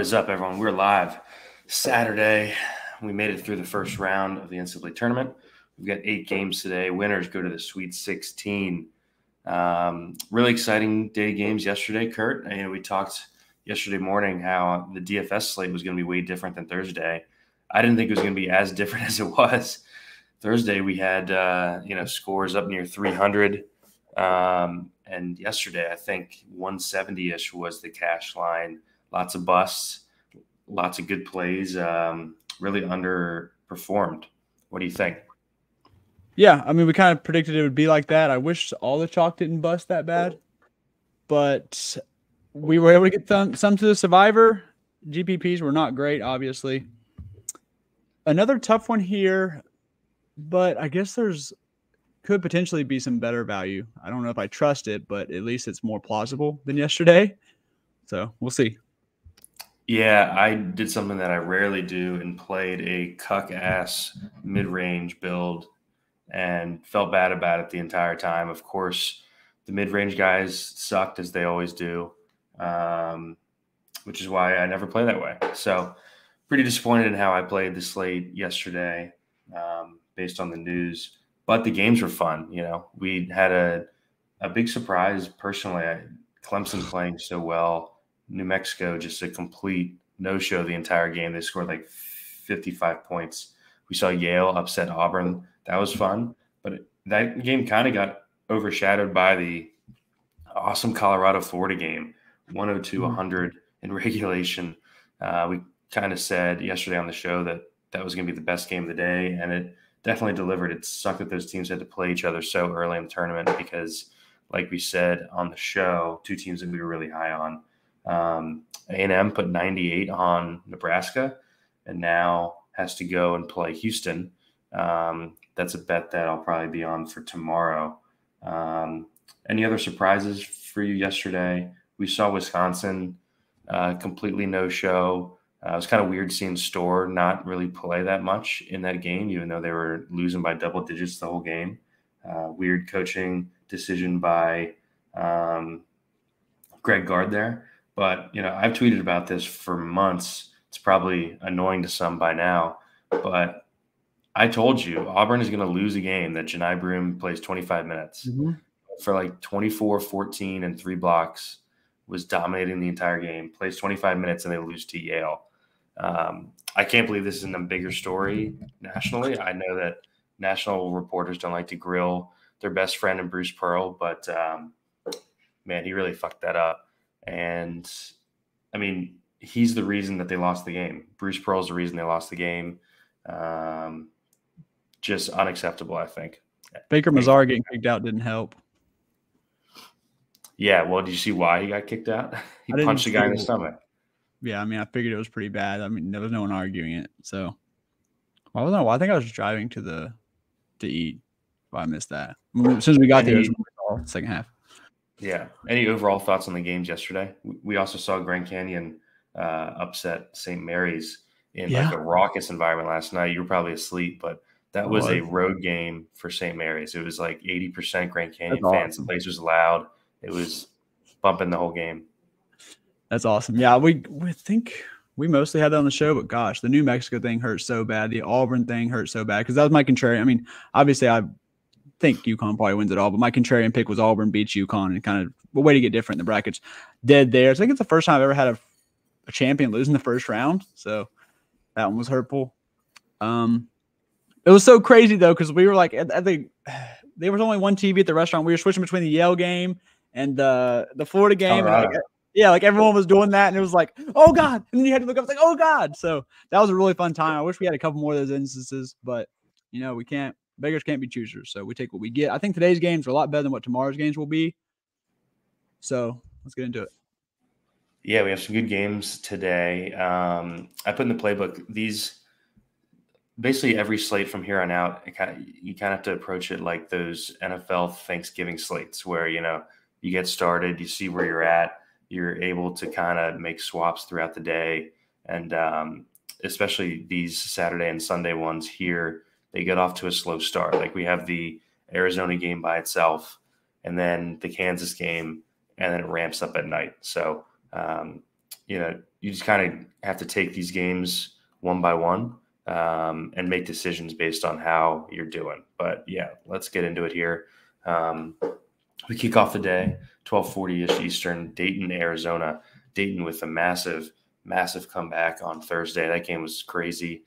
Is up, everyone? We're live Saturday. We made it through the first round of the NCAA tournament. We've got eight games today. Winners go to the Sweet 16. Um, really exciting day games yesterday, Kurt. You know, we talked yesterday morning how the DFS slate was going to be way different than Thursday. I didn't think it was going to be as different as it was. Thursday we had uh, you know scores up near 300, um, and yesterday I think 170 ish was the cash line lots of busts, lots of good plays. Um, really underperformed. What do you think? Yeah, I mean, we kind of predicted it would be like that. I wish all the chalk didn't bust that bad, but we were able to get some, some to the survivor. GPPs were not great, obviously. Another tough one here, but I guess there's could potentially be some better value. I don't know if I trust it, but at least it's more plausible than yesterday. So we'll see. Yeah, I did something that I rarely do and played a cuck ass mid range build and felt bad about it the entire time. Of course, the mid range guys sucked as they always do, um, which is why I never play that way. So, pretty disappointed in how I played the slate yesterday um, based on the news. But the games were fun. You know, we had a, a big surprise personally. Clemson playing so well New Mexico just a complete no show the entire game. They scored like 55 points. We saw Yale upset Auburn. That was fun, but that game kind of got overshadowed by the awesome Colorado Florida game, 102 100 in regulation. Uh, we kind of said yesterday on the show that that was going to be the best game of the day, and it definitely delivered. It sucked that those teams had to play each other so early in the tournament because, like we said on the show, two teams that we were really high on um, A&M put 98 on Nebraska and now has to go and play Houston. Um, that's a bet that I'll probably be on for tomorrow. Um, any other surprises for you yesterday? We saw Wisconsin uh, completely no show. Uh, it was kind of weird seeing Storr not really play that much in that game, even though they were losing by double digits the whole game. Uh, weird coaching decision by um, Greg Gard there. But you know, I've tweeted about this for months. It's probably annoying to some by now, but I told you Auburn is going to lose a game that Johni Broome plays 25 minutes mm-hmm. for like 24, 14, and three blocks. Was dominating the entire game. Plays 25 minutes and they lose to Yale. Um, I can't believe this isn't a bigger story nationally. I know that national reporters don't like to grill their best friend and Bruce Pearl, but um, man, he really fucked that up. And I mean, he's the reason that they lost the game. Bruce Pearl's the reason they lost the game. Um, just unacceptable, I think. Baker Mazara getting kicked out didn't help. Yeah, well, did you see why he got kicked out? He punched the guy in the stomach. Yeah, I mean, I figured it was pretty bad. I mean, there was no one arguing it. So, I don't know. I think I was driving to the to eat. If I missed that. As soon as we got there, second half. Yeah. Any overall thoughts on the games yesterday? We also saw Grand Canyon uh, upset St. Mary's in yeah. like a raucous environment last night. You were probably asleep, but that was a road game for St. Mary's. It was like 80% Grand Canyon That's fans. Awesome. The place was loud. It was bumping the whole game. That's awesome. Yeah, we we think we mostly had that on the show, but gosh, the New Mexico thing hurt so bad. The Auburn thing hurt so bad because that was my contrarian. I mean, obviously, I think UConn probably wins it all, but my contrarian pick was Auburn beats UConn and kind of a way to get different. in The brackets dead there. I think it's the first time I've ever had a, a champion losing the first round. So that one was hurtful. Um, it was so crazy though because we were like I think there was only one TV at the restaurant. We were switching between the Yale game and the the Florida game. And like, yeah, like everyone was doing that, and it was like, oh god! And then you had to look up, like, oh god! So that was a really fun time. I wish we had a couple more of those instances, but you know we can't beggars can't be choosers. So we take what we get. I think today's games are a lot better than what tomorrow's games will be. So let's get into it. Yeah, we have some good games today. Um, I put in the playbook these basically every slate from here on out. Kind of, you kind of have to approach it like those NFL Thanksgiving slates, where you know you get started, you see where you're at, you're able to kind of make swaps throughout the day, and um, especially these Saturday and Sunday ones here they get off to a slow start. Like we have the Arizona game by itself, and then the Kansas game, and then it ramps up at night. So, um, you know, you just kind of have to take these games one by one um, and make decisions based on how you're doing. But yeah, let's get into it here. Um, we kick off the day 12:40 ish Eastern, Dayton, Arizona. Dayton with a massive, massive comeback on Thursday. That game was crazy.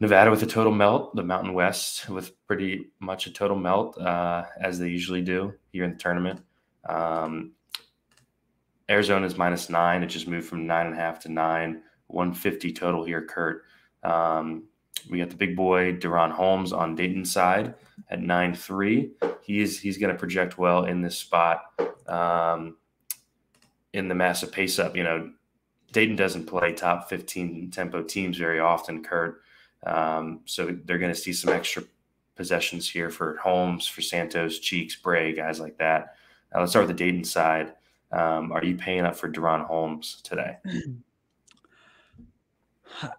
Nevada with a total melt. The Mountain West with pretty much a total melt, uh, as they usually do here in the tournament. Um, Arizona is minus nine. It just moved from nine and a half to nine. 150 total here, Kurt. Um, we got the big boy DaRon Holmes on Dayton's side at nine three. He's he's going to project well in this spot um, in the massive pace up. You know, Dayton doesn't play top 15 tempo teams very often, Kurt. Um, so they're going to see some extra possessions here for Holmes, for Santos, Cheeks, Brea, guys like that. Now let's start with the Dayton side. Um, are you paying up for DaRon Holmes today?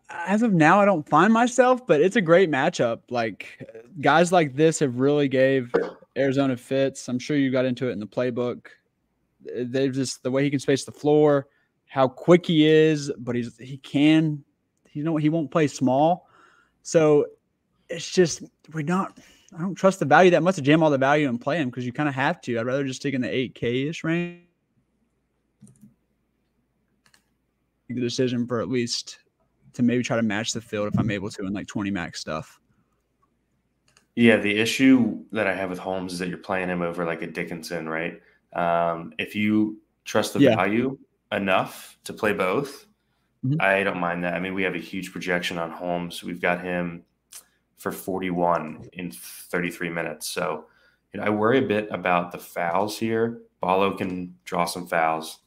As of now, I don't find myself, but it's a great matchup. Like guys like this have really gave Arizona fits. I'm sure you got into it in the playbook. They just the way he can space the floor, how quick he is, but he's he can, you know, he won't play small. So it's just we're not. I don't trust the value that much to jam all the value and play him because you kind of have to. I'd rather just stick in the 8K ish range. The decision for at least to maybe try to match the field if I'm able to in like 20 max stuff. Yeah, the issue that I have with Holmes is that you're playing him over like a Dickinson, right? Um, if you trust the yeah. value enough to play both, mm-hmm. I don't mind that. I mean, we have a huge projection on Holmes. We've got him for 41 in 33 minutes. So, you know, I worry a bit about the fouls here. Ballo can draw some fouls,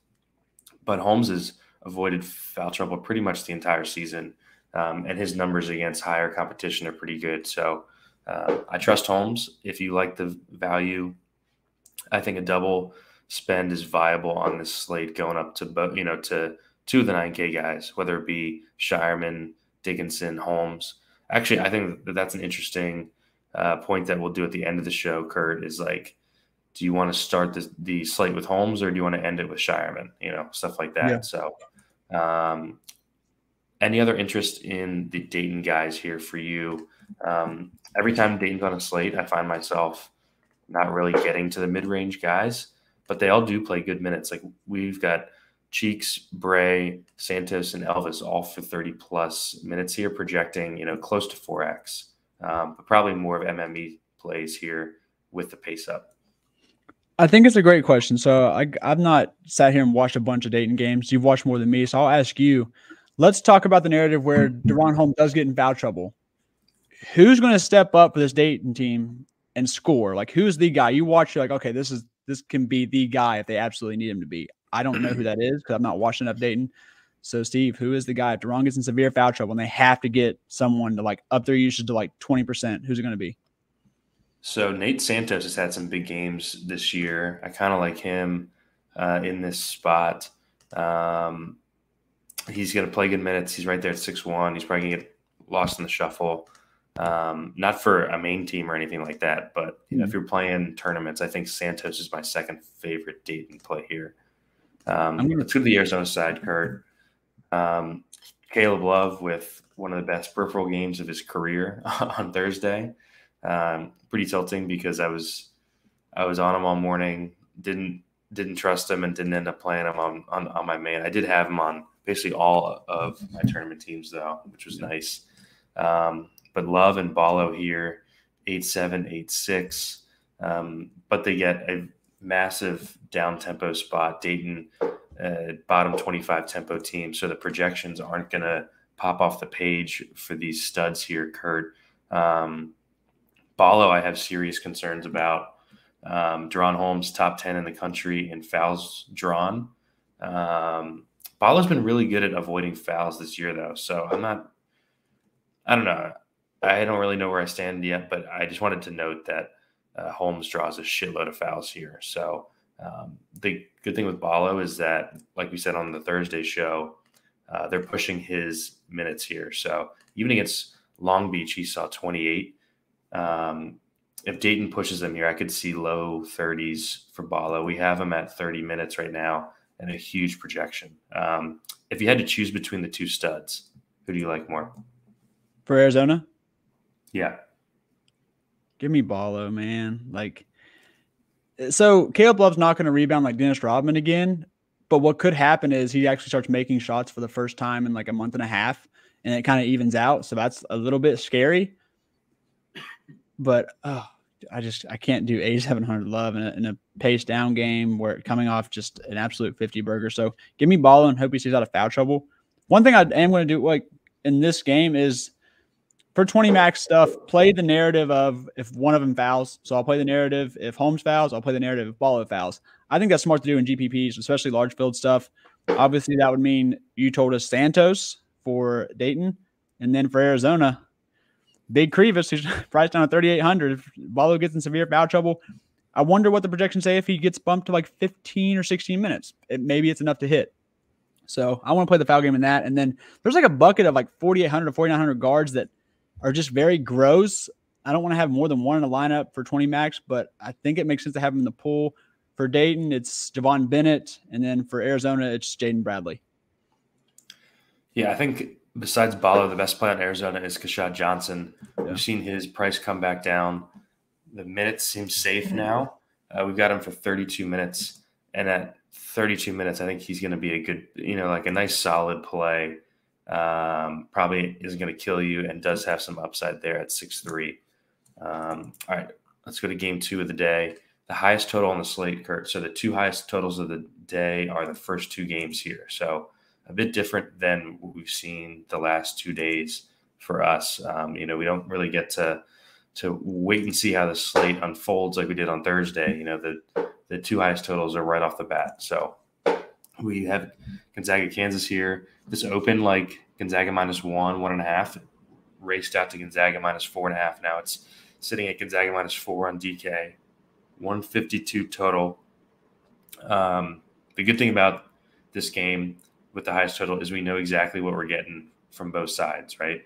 but Holmes has avoided foul trouble pretty much the entire season. Um, and his numbers against higher competition are pretty good. So uh, I trust Holmes. If you like the value, I think a double spend is viable on this slate going up to you know to two of the 9K guys, whether it be Shireman, Dickinson, Holmes. Actually, I think that that's an interesting uh, point that we'll do at the end of the show. Kurt is like, do you want to start the, the slate with Holmes or do you want to end it with Shireman? You know, stuff like that. Yeah. So, um, any other interest in the Dayton guys here for you? Um, every time Dayton's on a slate, I find myself not really getting to the mid range guys, but they all do play good minutes. Like we've got Cheeks, Brea, Santos, and Elvis all for 30 plus minutes here, projecting, you know, close to 4x, um, but probably more of MME plays here with the pace up. I think it's a great question. So I, I've not sat here and watched a bunch of Dayton games. You've watched more than me. So I'll ask you, let's talk about the narrative where DaRon Holmes does get in foul trouble who's going to step up for this Dayton team and score? Like, who's the guy you watch? You're like, okay, this is this can be the guy if they absolutely need him to be. I don't know who that is because I'm not watching enough Dayton. So, Steve, who is the guy if DaRon gets in severe foul trouble and they have to get someone to like up their usage to like 20%? Who's it going to be? So, Nate Santos has had some big games this year. I kind of like him uh, in this spot. Um, he's going to play good minutes. He's right there at 6 1. He's probably going to get lost in the shuffle. Um, not for a main team or anything like that, but you know, if mm-hmm. you're playing tournaments, I think Santos is my second favorite Dayton play here. Um, I'm going to the Arizona side, Kurt. Um, Caleb Love with one of the best peripheral games of his career on Thursday. Um, pretty tilting because I was I was on him all morning, didn't didn't trust him, and didn't end up playing him on on, on my main. I did have him on basically all of my tournament teams though, which was nice. Um, but Love and Ballo here, eight seven, eight six. Um, but they get a massive down tempo spot. Dayton, uh, bottom 25 tempo team. So the projections aren't going to pop off the page for these studs here, Kurt. Um, Ballo, I have serious concerns about. Um, DaRon Holmes, top 10 in the country in fouls drawn. Um, Ballo's been really good at avoiding fouls this year, though. So I'm not, I don't know. I don't really know where I stand yet, but I just wanted to note that uh, Holmes draws a shitload of fouls here. So um, the good thing with Ballo is that, like we said on the Thursday show, uh, they're pushing his minutes here. So even against Long Beach, he saw 28. Um, if Dayton pushes him here, I could see low 30s for Ballo. We have him at 30 minutes right now and a huge projection. Um, if you had to choose between the two studs, who do you like more? For Arizona? Yeah. Give me Ballo, man. Like, eh, so Caleb Love's not going to rebound like Dennis Rodman again. But what could happen is he actually starts making shots for the first time in like a month and a half, and it kind of evens out. So that's a little bit scary. But oh, I just I can't do a 700 love in a, in a pace down game where coming off just an absolute 50 burger. So give me ball and hope he stays out of foul trouble. One thing I am going to do like in this game is for 20 max stuff, play the narrative of if one of them fouls. So I'll play the narrative if Holmes fouls, I'll play the narrative if Ballo fouls. I think that's smart to do in GPPs, especially large field stuff. Obviously, that would mean you told us Santos for Dayton, and then for Arizona, Big Krivas, who's priced down at 3,800. If gets in severe foul trouble, I wonder what the projections say if he gets bumped to like 15 or 16 minutes. It, maybe it's enough to hit. So I want to play the foul game in that. And then there's like a bucket of like 4,800 to 4,900 guards that are just very gross. I don't want to have more than one in a lineup for 20 max, but I think it makes sense to have him in the pool. For Dayton, it's Javon Bennett. And then for Arizona, it's Jaden Bradley. Yeah, I think besides Ballo, the best play on Arizona is Keshad Johnson. Yeah. We've seen his price come back down. The minutes seem safe now. Uh, we've got him for 32 minutes. And at 32 minutes, I think he's going to be a good, you know, like a nice solid play. Um, probably isn't going to kill you and does have some upside there at 6 3. Um, all right, let's go to game two of the day. The highest total on the slate, Kurt. So the two highest totals of the day are the first two games here. So a bit different than what we've seen the last two days for us. Um, you know, we don't really get to to wait and see how the slate unfolds like we did on Thursday. You know, the the two highest totals are right off the bat. So we have Gonzaga, Kansas here. This open like Gonzaga minus one, one and a half, raced out to Gonzaga minus four and a half. Now it's sitting at Gonzaga minus four on DK, 152 total. Um, the good thing about this game with the highest total is we know exactly what we're getting from both sides, right?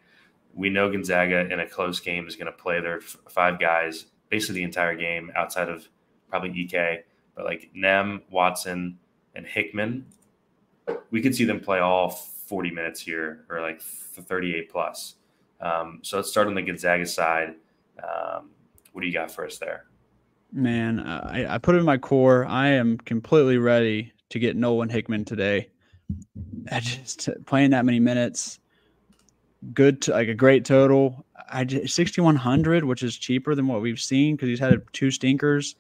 We know Gonzaga in a close game is going to play their f- five guys basically the entire game outside of probably EK, but like Nem, Watson, and Hickman, we could see them play all 40 minutes here or like 38 plus. Um, so let's start on the Gonzaga side. Um, what do you got for us there? Man, I, I put in my core. I am completely ready to get Nolan Hickman today. I just playing that many minutes, good, to, like a great total. I 6100, which is cheaper than what we've seen because he's had two stinkers.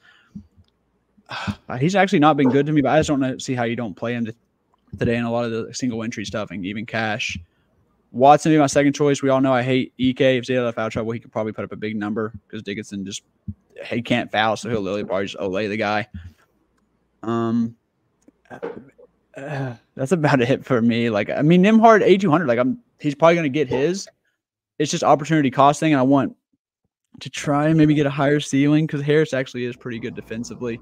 he's actually not been good to me, but I just don't see how you don't play him to, today in a lot of the single entry stuff and even cash. Watson be my second choice. We all know I hate Ek. If had foul trouble, he could probably put up a big number because Dickinson just he can't foul, so he'll literally probably just lay the guy. Um, uh, that's about it for me. Like, I mean, Nembhard A two hundred. Like, I'm he's probably gonna get his. It's just opportunity costing, and I want to try and maybe get a higher ceiling because Harris actually is pretty good defensively.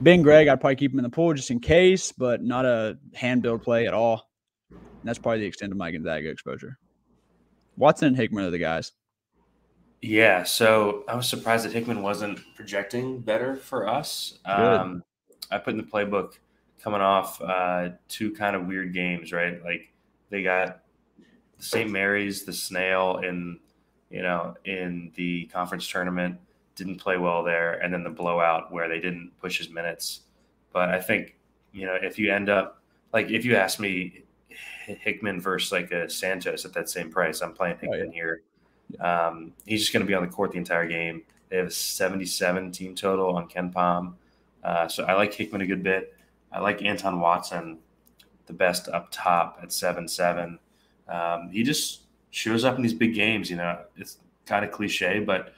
Ben Gregg, I'd probably keep him in the pool just in case, but not a hand build play at all. And that's probably the extent of my Gonzaga exposure. Watson and Hickman are the guys. Yeah, so I was surprised that Hickman wasn't projecting better for us. Um, I put in the playbook coming off uh, two kind of weird games, right? Like they got St. Mary's, the Snail, in you know in the conference tournament didn't play well there, and then the blowout where they didn't push his minutes. But I think you know if you end up like if you ask me Hickman versus like a Santos at that same price, I'm playing Hickman oh, yeah. here. Um, he's just going to be on the court the entire game. They have a 77 team total on KenPom. Uh, so I like Hickman a good bit. I like Anton Watson the best up top at 7 7. Um, he just shows up in these big games. You know, it's kind of cliche, but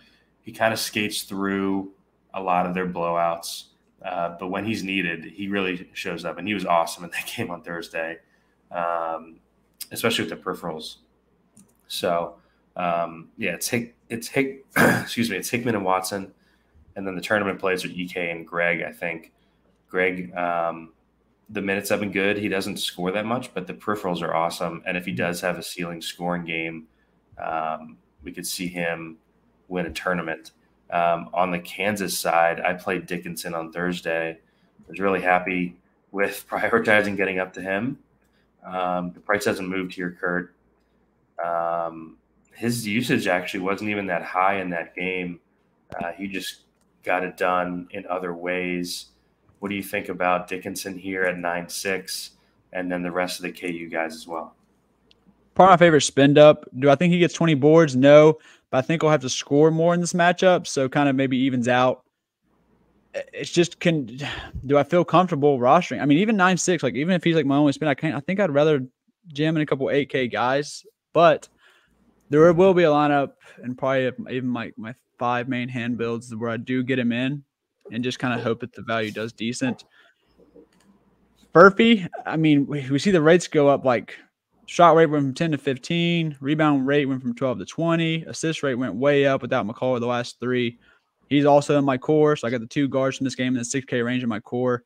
he kind of skates through a lot of their blowouts. Uh, but when he's needed, he really shows up, and he was awesome in that game on Thursday, um, especially with the peripherals. So um, yeah, it's Hick, it's Hick, excuse me, it's Hickman and Watson, and then the tournament plays are Ek and Gregg. I think Gregg, um, the minutes have been good. He doesn't score that much, but the peripherals are awesome. And if he does have a ceiling scoring game, um, we could see him win a tournament. Um, on the Kansas side, I played Dickinson on Thursday. I was really happy with prioritizing getting up to him. Um, the price hasn't moved here, Kurt. Um, his usage actually wasn't even that high in that game. Uh, he just got it done in other ways. What do you think about Dickinson here at nine six, and then the rest of the KU guys as well? Probably my favorite spend up. Do I think he gets 20 boards? No, but I think he'll have to score more in this matchup, so kind of maybe evens out. It's just can do I feel comfortable rostering? I mean, even nine six, like even if he's like my only spin, I can't. I think I'd rather jam in a couple 8K guys, but there will be a lineup and probably even my my five main hand builds where I do get him in and just kind of hope that the value does decent. Furphy, I mean, we, we see the rates go up like shot rate went from 10 to 15, rebound rate went from 12 to 20, assist rate went way up without McCullar the last three. He's also in my core, so I got the two guards from this game in the 6K range in my core.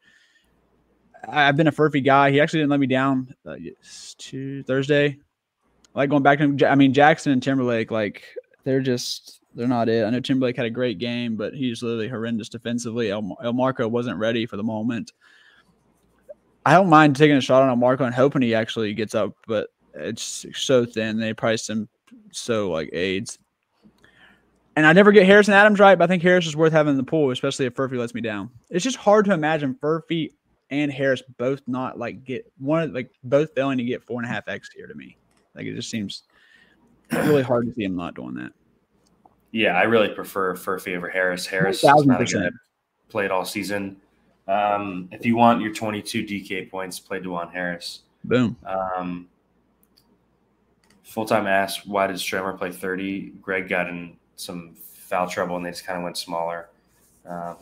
I've been a Furphy guy. He actually didn't let me down uh, to Thursday. I like going back to. I mean, Jackson and Timberlake, like they're just they're not it. I know Timberlake had a great game, but he's literally horrendous defensively. El, Marco wasn't ready for the moment. I don't mind taking a shot on Elmarko and hoping he actually gets up, but it's so thin. They priced him so like AIDS. And I never get Harrison Adams right, but I think Harris is worth having in the pool, especially if Furphy lets me down. It's just hard to imagine Furphy and Harris both not like get one of like both failing to get four and a half X here to me. Like it just seems really hard to see him not doing that. Yeah, I really prefer Furphy over Harris. Harris is not going play it all season. Um, if you want your 22 DK points, play Dajuan Harris. Boom. Um, Full time asked, why did Stromer play 30? Gregg got in some foul trouble and they just kind of went smaller. Um,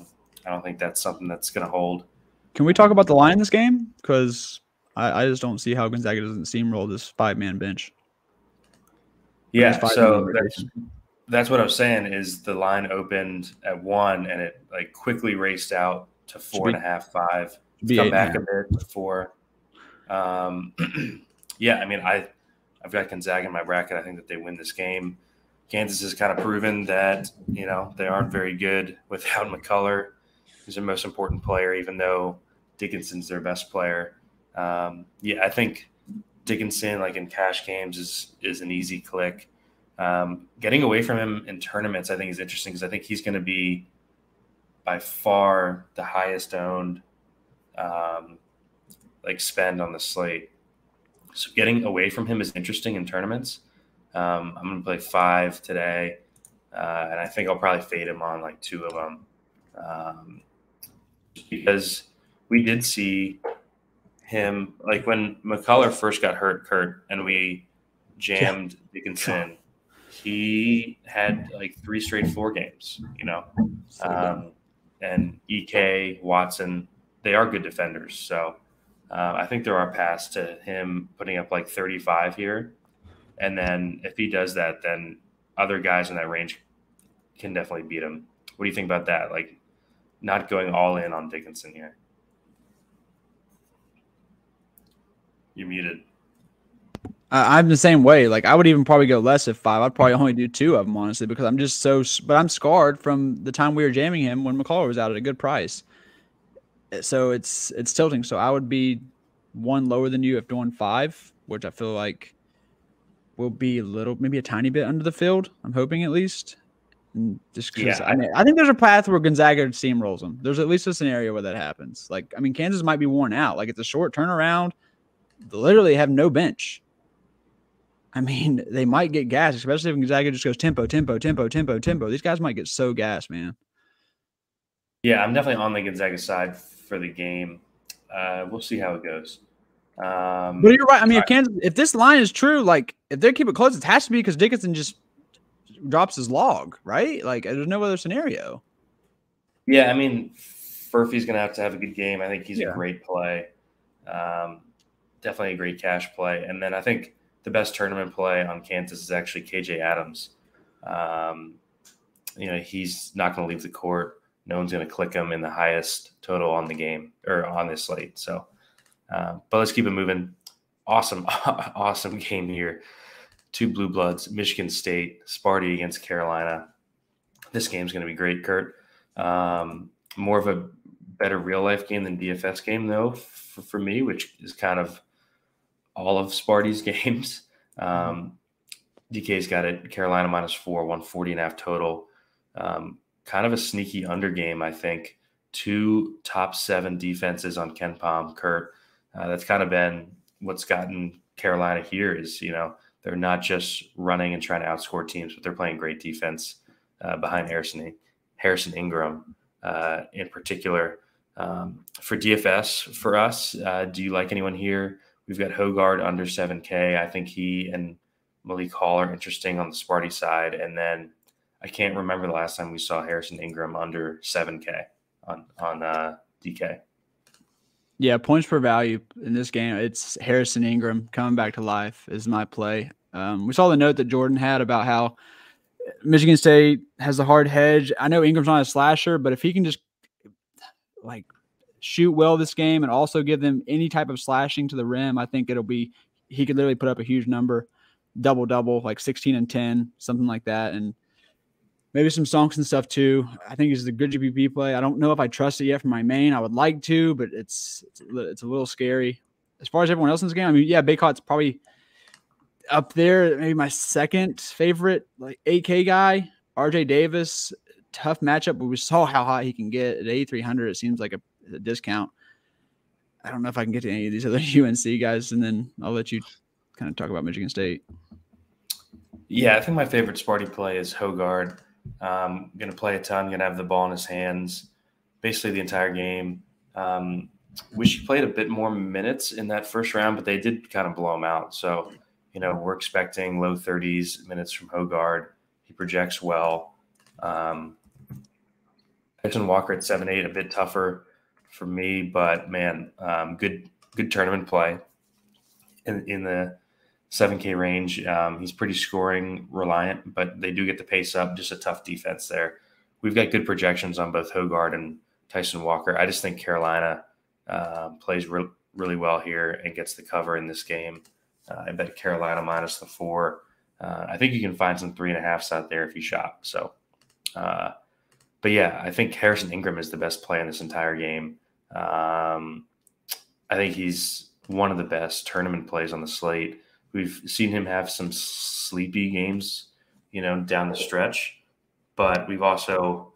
I don't think that's something that's going to hold. Can we talk about the line in this game? Because I, I, just don't see how Gonzaga doesn't steamroll this five man bench. Yeah, so that's, that's what I was saying is the line opened at one and it like quickly raced out to four be, and a half, five. Come back a bit to four. Um, yeah, I mean, I I've got Gonzaga in my bracket. I think that they win this game. Kansas has kind of proven that you know they aren't very good without McCullar, who's their most important player, even though Dickinson's their best player. Um, yeah, I think Dickinson, like in cash games, is is an easy click. Um, getting away from him in tournaments, I think, is interesting because I think he's going to be by far the highest owned um, like spend on the slate. So getting away from him is interesting in tournaments. Um, I'm going to play five today, uh, and I think I'll probably fade him on like two of them um, because we did see him like when McCullar first got hurt, Kurt, and we jammed Dickinson. He had like three straight four games, you know, um, and Ek Watson, they are good defenders, so uh, I think there are paths to him putting up like 35 here. And then if he does that, then other guys in that range can definitely beat him. What do you think about that? Like not going all in on Dickinson here. You're muted. I'm the same way. Like I would even probably go less if five. I'd probably only do two of them honestly because I'm just so. But I'm scarred from the time we were jamming him when McCullar was out at a good price so it's it's tilting. So I would be one lower than you if doing five, which I feel like will be a little, maybe a tiny bit under the field. I'm hoping at least. And just yeah. I, mean, I think there's a path where Gonzaga steamrolls them. There's at least a scenario where that happens. Like, I mean, Kansas might be worn out. Like, it's a short turnaround. They literally have no bench. I mean, they might get gas, especially if Gonzaga just goes tempo, tempo, tempo, tempo, tempo. These guys might get so gas, man. Yeah, I'm definitely on the Gonzaga side for the game. Uh, we'll see how it goes. Um, but you're right. I mean, if Kansas, if this line is true, like if they keep it close, it has to be because Dickinson just drops his log, right? Like there's no other scenario. Yeah, I mean, Furphy's gonna have to have a good game. I think he's yeah. a great play. Um, definitely a great cash play. And then I think the best tournament play on Kansas is actually KJ Adams. Um, you know, he's not going to leave the court no one's going to click them in the highest total on the game or on this slate. So, uh, but let's keep it moving. Awesome, awesome game here. Two blue bloods, Michigan State, Sparty against Carolina. This game's going to be great, Kurt. Um, more of a better real life game than DFS game, though, for, for me, which is kind of all of Sparty's games. Um, DK's got it. Carolina minus four, 140 and a half total. Um, kind of a sneaky under game, I think. Two top seven defenses on KenPom, Kurt. Uh, that's kind of been what's gotten Carolina here is, you know, they're not just running and trying to outscore teams, but they're playing great defense uh, behind Harrison, Harrison Ingram uh, in particular. Um, for DFS, for us, uh, do you like anyone here? We've got Hoggard under 7K. I think he and Malik Hall are interesting on the Sparty side. And then I can't remember the last time we saw Harrison Ingram under 7K on, on uh, DK. Yeah, points per value in this game. It's Harrison Ingram coming back to life is my play. Um, we saw the note that Jordan had about how Michigan State has a hard hedge. I know Ingram's not a slasher, but if he can just like shoot well this game and also give them any type of slashing to the rim, I think it'll be he could literally put up a huge number, double double, like 16 and 10, something like that. And maybe some songs and stuff too. I think it's a good GPP play. I don't know if I trust it yet for my main. I would like to, but it's it's, it's a little scary. As far as everyone else in this game, I mean, yeah, Bacot's probably up there. Maybe my second favorite, like 8K guy, RJ Davis. Tough matchup, but we saw how hot he can get at 8,300. It seems like a, a discount. I don't know if I can get to any of these other UNC guys, and then I'll let you kind of talk about Michigan State. Yeah, I think my favorite Sparty play is Hoggard. Um, going to play a ton. Going to have the ball in his hands basically the entire game. Um, wish he played a bit more minutes in that first round, but they did kind of blow him out. So, you know, we're expecting low 30s minutes from Hoggard. He projects well. Um, Tyson Walker at seven eight, a bit tougher for me, but man, um, good good tournament play in in the 7K range. Um, he's pretty scoring reliant, but they do get the pace up. Just a tough defense there. We've got good projections on both Hoggard and Tyson Walker. I just think Carolina uh, plays re- really well here and gets the cover in this game. Uh, I bet Carolina minus the four. Uh, I think you can find some three and a halfs out there if you shop. So, uh, but yeah, I think Harrison Ingram is the best play in this entire game. Um, I think he's one of the best tournament plays on the slate. We've seen him have some sleepy games, you know, down the stretch, but we've also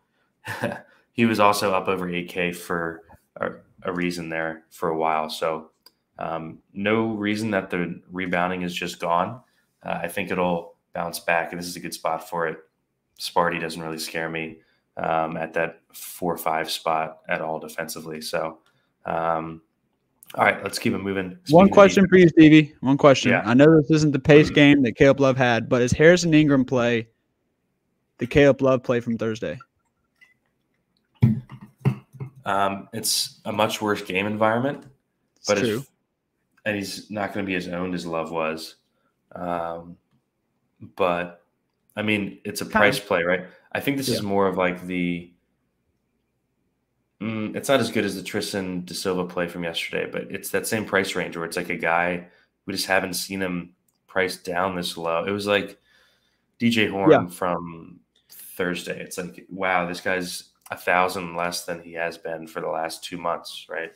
he was also up over 8K for a, a reason there for a while. So um, no reason that the rebounding is just gone. Uh, I think it'll bounce back, and this is a good spot for it. Sparty doesn't really scare me um, at that four or five spot at all defensively. So um, all right, let's keep it moving. Speaking One question for you, Stevie. One question. Yeah. I know this isn't the pace game that Caleb Love had, but is Harrison Ingram play the Caleb Love play from Thursday? Um, it's a much worse game environment, it's but true. and he's not going to be as owned as Love was. Um, but I mean, it's a kind price of. play, right? I think this yeah. is more of like the Mm, it's not as good as the Tristan da Silva play from yesterday, but it's that same price range where it's like a guy we just haven't seen him priced down this low. It was like DJ Horne yeah. from Thursday. It's like, wow, this guy's a thousand less than he has been for the last two months, right?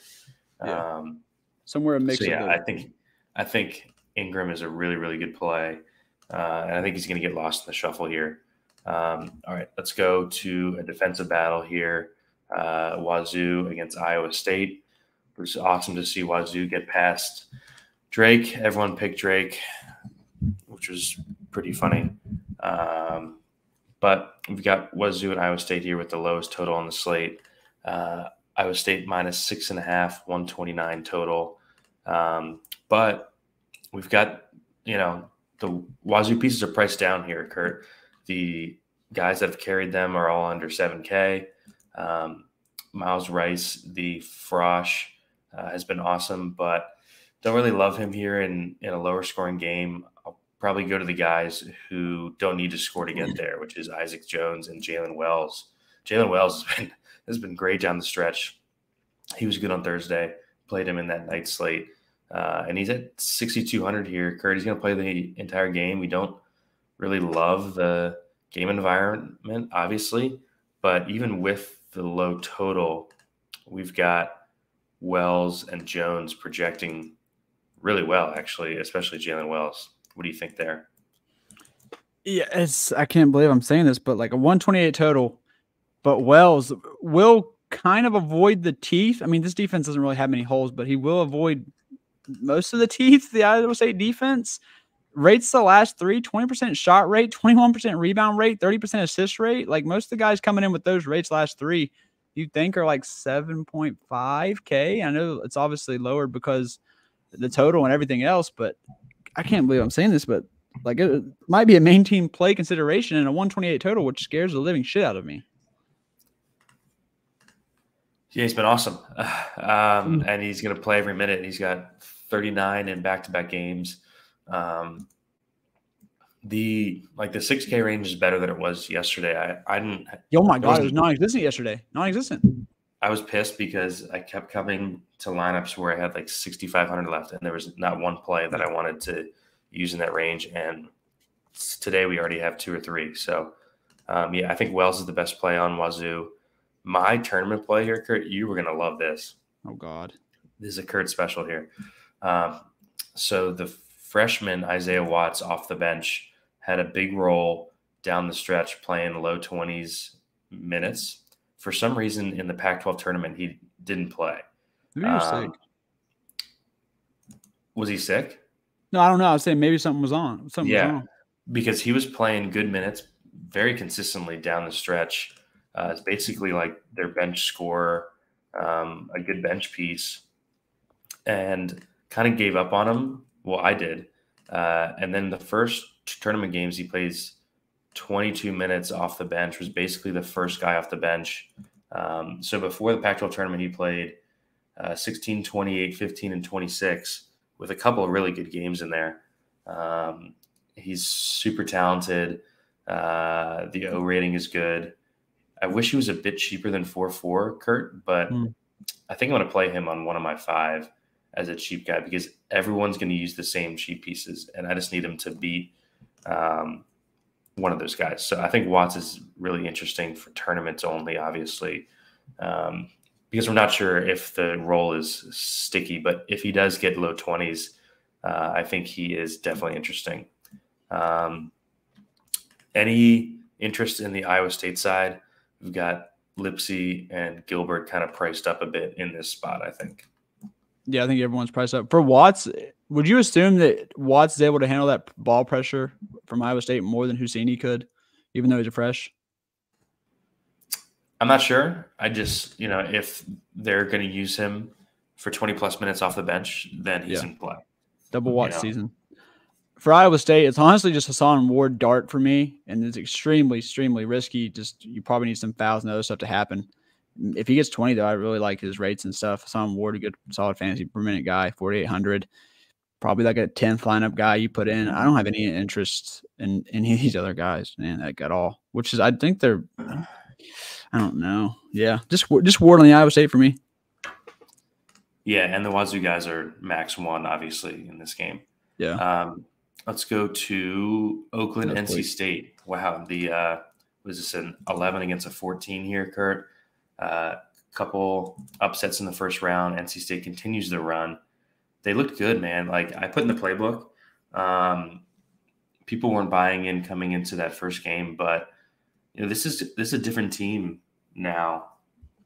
Yeah. Um, Somewhere a mix. So yeah, I think I think Ingram is a really really good play, uh, and I think he's going to get lost in the shuffle here. Um, all right, let's go to a defensive battle here uh, Wazoo against Iowa State. It was awesome to see Wazoo get past Drake. Everyone picked Drake, which was pretty funny. Um, but we've got Wazoo and Iowa State here with the lowest total on the slate. Uh, Iowa State minus six and a half, 129 total. Um, but we've got, you know, the Wazoo pieces are priced down here, Kurt. The guys that have carried them are all under 7K. Um, Myles Rice, the Frosh, uh, has been awesome, but don't really love him here in, in a lower scoring game. I'll probably go to the guys who don't need to score to get there, which is Isaac Jones and Jaylen Wells. Jaylen Wells has been has been great down the stretch. He was good on Thursday. Played him in that night slate, uh, and he's at 6,200 here. He's going to play the entire game. We don't really love the game environment, obviously, but even with the low total, we've got Wells and Jones projecting really well, actually, especially Jaylen Wells. What do you think there? Yeah, it's I can't believe I'm saying this, but like a 128 total. But Wells will kind of avoid the teeth. I mean, this defense doesn't really have many holes, but he will avoid most of the teeth. The Iowa State defense rates the last three 20% shot rate, 21% rebound rate, 30% assist rate. Like most of the guys coming in with those rates last three, you think are like 7.5K. I know it's obviously lower because the total and everything else, but I can't believe I'm saying this, but like it might be a main team play consideration in a 128 total, which scares the living shit out of me. Yeah, he's been awesome. Um, hmm. and he's going to play every minute. He's got 39 in back to back games. Um, the like the 6K range is better than it was yesterday. I, I didn't. Oh my God, it was non existent yesterday. Non existent. I was pissed because I kept coming to lineups where I had like 6,500 left and there was not one play that I wanted to use in that range. And today we already have two or three. So, um, yeah, I think Wells is the best play on Wazoo. My tournament play here, Kurt, you were going to love this. Oh, God. This is a Kurt special here. Um, so the freshman Isaiah Watts off the bench had a big role down the stretch playing low 20s minutes. For some reason in the Pac 12 tournament, he didn't play. Maybe he was um, sick. Was he sick? No, I don't know. I was saying maybe something was on. Something yeah, because he was playing good minutes very consistently down the stretch. Uh, it's basically like their bench score, um, a good bench piece, and kind of gave up on him. Well, I did. Uh, and then the first tournament games, he plays 22 minutes off the bench, was basically the first guy off the bench. Um, so before the Pac 12 tournament, he played uh, 16, 28, 15, and 26 with a couple of really good games in there. Um, he's super talented. Uh, the O rating is good. I wish he was a bit cheaper than 4 4, Kurt, but mm. I think I'm going to play him on one of my five as a cheap guy because everyone's going to use the same cheap pieces. And I just need him to beat um, one of those guys. So I think Watts is really interesting for tournaments only, obviously. Um, because we're not sure if the role is sticky. But if he does get low 20s, uh, I think he is definitely interesting. Um, any interest in the Iowa State side? We've got Lipsey and Gilbert kind of priced up a bit in this spot, I think. Yeah, I think everyone's priced up. For Watts, would you assume that Watts is able to handle that ball pressure from Iowa State more than Husseini could, even though he's a fresh? I'm not sure. I just, you know, if they're going to use him for 20 plus minutes off the bench, then he's yeah. in play. Double watch you know? season. For Iowa State, it's honestly just Hason Ward dart for me, and it's extremely, extremely risky. Just you probably need some fouls and other stuff to happen. If he gets 20, though, I really like his rates and stuff. Hason Ward, a good, solid fantasy per minute guy, 4,800. Probably like a 10th lineup guy you put in. I don't have any interest in any of these other guys, man, like at all. Which is, I think they're I don't know. Yeah, just just Ward on the Iowa State for me. Yeah, and the Wazoo guys are max one, obviously, in this game. Yeah. Um, let's go to Oakland, NC please. State. Wow, the uh, was this an eleven against a fourteen here, Kurt? Uh, couple upsets in the first round. NC State continues the run. They looked good, man. Like I put in the playbook. Um, people weren't buying in coming into that first game, but you know, this is this is a different team now.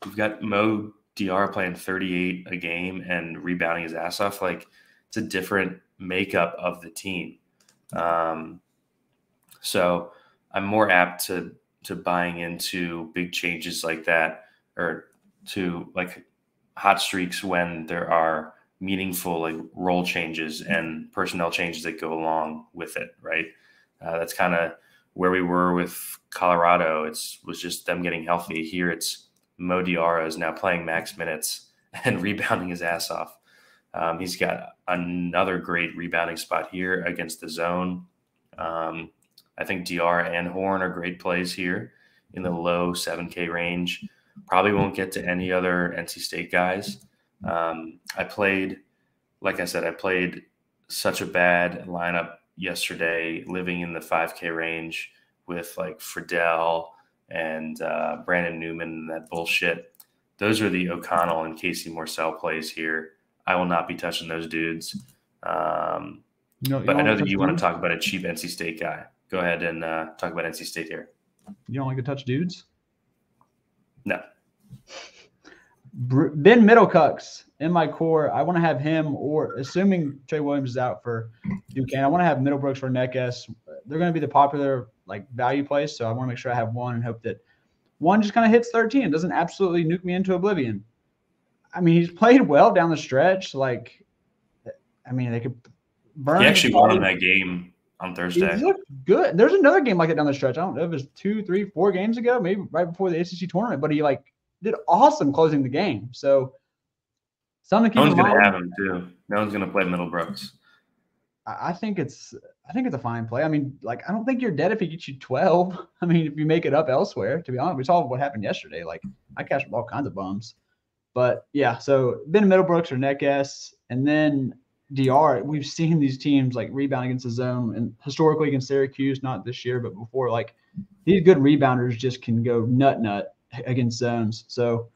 We've got Mo Diarra playing 38 a game and rebounding his ass off. Like it's a different makeup of the team. Um, so I'm more apt to to buying into big changes like that, or to like hot streaks when there are meaningful like role changes and personnel changes that go along with it. Right. Uh, that's kind of where we were with Colorado, it's was just them getting healthy. Here, it's Mo Diarra is now playing max minutes and rebounding his ass off. Um, he's got another great rebounding spot here against the zone. Um, I think Diarra and Horne are great plays here in the low 7K range. Probably won't get to any other NC State guys. Um, I played, like I said, I played such a bad lineup yesterday living in the 5K range with like Friedel and uh, Brandon Newman and that bullshit. Those are the O'Connell and Casey Morsell plays here. I will not be touching those dudes. Um, know, but I know that you want to talk about a cheap NC State guy. Go ahead and uh, talk about NC State here. You don't like to touch dudes? No. Ben Middlebrooks in my core. I want to have him, or assuming Trey Williams is out for Duquesne, I want to have Middlebrooks for Necas. They're going to be the popular like value place, so I want to make sure I have one and hope that one just kind of hits 13 doesn't absolutely nuke me into oblivion. I mean, he's played well down the stretch. Like, I mean, they could burn. He actually won in that game on Thursday. He looked good. There's another game like it down the stretch. I don't know if it was two, three, four games ago, maybe right before the ACC tournament, but he like did awesome closing the game. So something to keep. No one's gonna have him too. No one's gonna play Middlebrooks. I think it's I think it's a fine play. I mean, like I don't think you're dead if he gets you 12. I mean, if you make it up elsewhere, to be honest, we saw what happened yesterday. Like I cashed all kinds of bums. But yeah, so Ben Middlebrooks or Necas, and then DR, we've seen these teams like rebound against the zone and historically against Syracuse, not this year, but before, like these good rebounders just can go nut nut against zones. So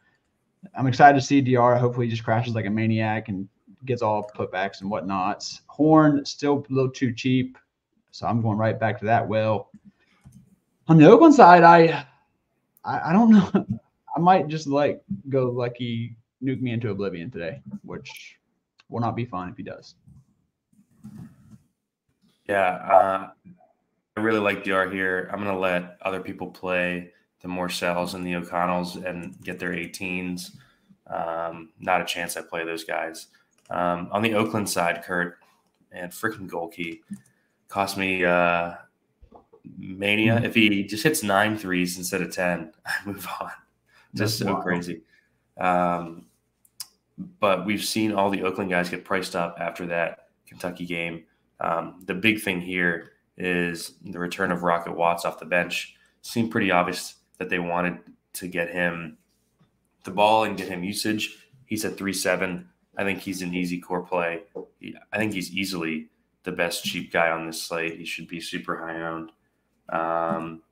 I'm excited to see DR. Hopefully, he just crashes like a maniac and gets all putbacks and whatnots. Horne still a little too cheap, so I'm going right back to that well. On the Oakland side, I I, I don't know. I might just like go lucky nuke me into oblivion today, which will not be fun if he does. Yeah, uh, I really like DR here. I'm going to let other people play the Morsells and the O'Connells and get their 18s. Um, not a chance I play those guys. Um, on the Oakland side, Kurt, and freaking Gohlke cost me uh, mania. If he just hits nine threes instead of 10, I move on. Just That's so wild. crazy. Um, but we've seen all the Oakland guys get priced up after that Kentucky game. Um, the big thing here is the return of Rocket Watts off the bench. Seemed pretty obvious that they wanted to get him the ball and get him usage. He's at three seven. I think he's an easy core play. I think he's easily the best cheap guy on this slate. He should be super high owned. Um,